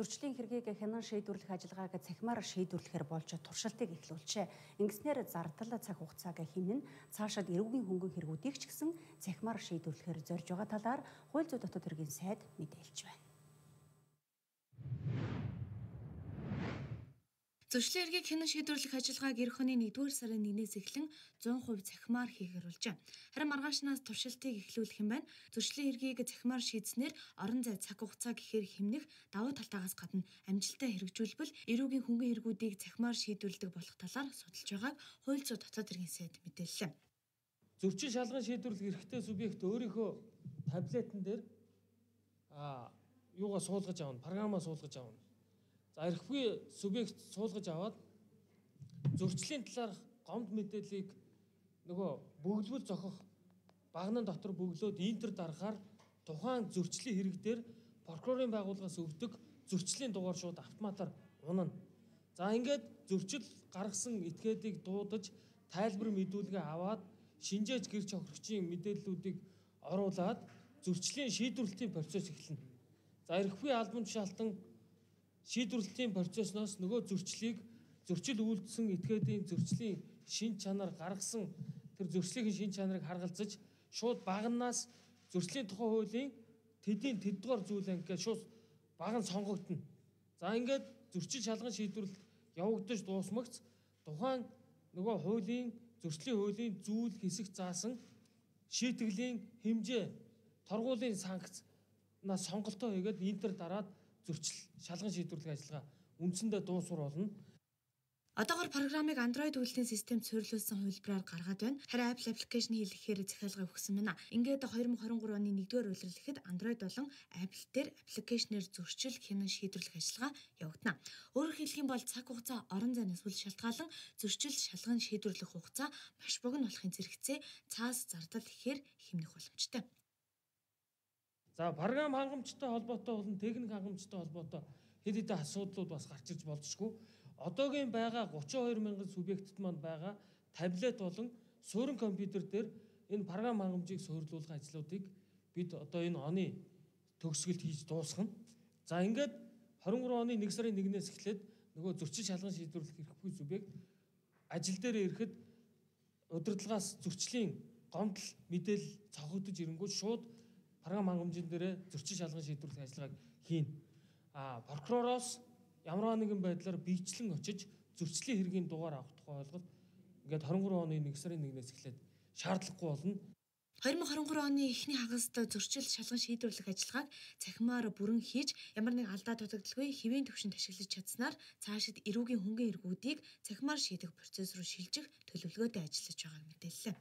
зөрчлийн хэргийг хянан шийдвэрлэх ажиллагааг цахимаар шийдвэрлэхээр болж туршилтыг эхлүүлжээ. Ингэснээр зардал цаг хугацааг хэмнэн цаашид эрүүгийн хөнгөн хэрэгүүдийг ч гэсэн цахимаар шийдвэрлэхээр зорж байгаа талаар хууль зүйн дотоод хэргийн сайд мэдээлж байна. Зөрчлийн эргийг хянан шийдвэрлэх ажиллагааг эх оны 1-р сарын 1-ээс эхлэн 100% цахимаар хийхээр болжээ. Харин маргаашнаас туршилтыг эхлүүлэх юм байна. Зөрчлийн эргийг цахимаар шийдснээр орон зай цаг хугацаа гэхээр хэмнэх давуу талтаагаас гадна амжилттай хэрэгжүүлбэл эрүүгийн хөнгөн эргүүдийг цахимаар шийдвэрлэдэг болох талаар судалж байгааг хууль зүйн дотоод хэргийн сайд мэдээллээ. Зөрчин шалган шийдвэрлэх эрхтэй субъект өөрийнхөө таблетэн дээр а юугаа суулгаж аавна, програмаа суулгаж аавна За эрхвээ субъект суулгаж аваад зөрчлийн талаарх гомд мэдээллийг нөгөө бөглөвөл зохих багнан дотор бөглөөд интер дарахаар тухайн зөрчлийн хэрэг дээр прокурорын байгууллагаас өгдөг зөрчлийн дугаар шууд автоматар унана. За ингээд зөрчил гаргасан этгээдийг дуудаж тайлбар мэдүүлгээ аваад шинжээч гэр чохрогчийн мэдээллүүдийг оруулаад зөрчлийн шийдвэрлэлийн процесс эхэлнэ. За эрхвээ албан тушаалтан шийдвэрлэлийн процессноос нөгөө зөрчлийг зөрчил үйлдсэн этгээдийн зөрчлийн шин чанар гаргасан тэр зөрчлийн шин чанарыг харгалзаж шууд багнаас зөрчлийн тухай хуулийн тэдийн тэддугаар зүйлээ ингээд шууд баг нь сонгогдно. За ингээд зөрчил шалган шийдвэрлэл явагдаж дуусмагц тухайн нөгөө хуулийн зөрчлийн хуулийн зүйл хэсэг заасан шийтгэлийн хэмжээ торгуулийн санкц на сонголтоо хийгээд интер дараад зөрчил шалган шийдвэрлэх ажиллагаа үндсэндээ дуусвар болно. Одоогор программыг Android үйлдвэрлэлийн системд суурилуулсан хувилбараар гаргаад байна. Харин Apple application хэлэхээр захиалга өгсөн байна. Ингээд 2023 оны 1-р үйлрэл ихэд Android болон Apple дээр аппликейшнээр зөрчил хянан шийдвэрлэх ажиллагаа явагдана. Өөрөөр хэлэх юм бол цаг хугацаа орон зайнаас үл шалтгаалan зөрчил шалган шийдвэрлэх хугацаа маш богино болохын зэрэгцээ цаас зардал ихээр хэмнэх боломжтой. За програм хангамжтай холбоотой болон техник хангамжтай холбоотой хэд хэдэн асуудлууд бас гарч ирж болзошгүй. Одоогийн байгаа 32 мянган субъектэд манд байгаа таблет болон суурин компьютер дээр энэ програм хангамжийг суйрлуулах ажлуудыг бид одоо энэ оны төгсгөлд хийж дуусгана. За ингээд 23 оны 1 сарын 1-ээс эхлээд нөгөө зөрчил шалган шийдвэрлэх хэрэггүй субъект ажил дээр ирэхэд удирдлагаас зөрчлийн гомдол мэдээлэл цогцогдож ирэнгүүт шууд програм хангамжийн дээр зөрчин шалган шийдвэрлэх ажиллагааг хийн. А прокуророос ямар нэгэн байдлаар биечлэн очиж зөрчлийн хэргийн дугаар авах тухай ойлголт ингээд 23 оны 1 сарын 1-ээс эхлээд шаардлагагүй болно. 2023 оны эхний хагаст зөрчил шалган шийдвэрлэх ажиллагааг цахимаар бүрэн хийж ямар нэг алдаа дутагдaltaгүй хэвийн төвшөнд ашиглаж чадсанаар цаашид эрүүгийн хөнгөн эргүүдийг цахимаар шийдэх процесс руу шилжих төлөвлөгөөтэй ажиллаж байгааг мэдээллээ.